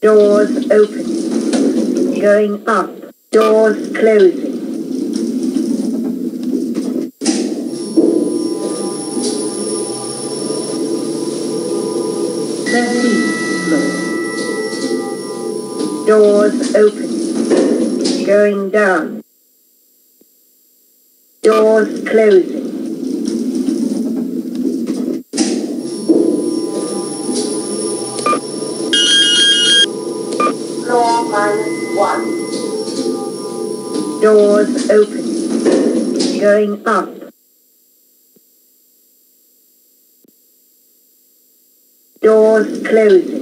Doors open. Going up. Doors closing. Thirteenth floor. Doors open. Going down. Doors closing. Minus one. Doors open. Going up. Doors closing.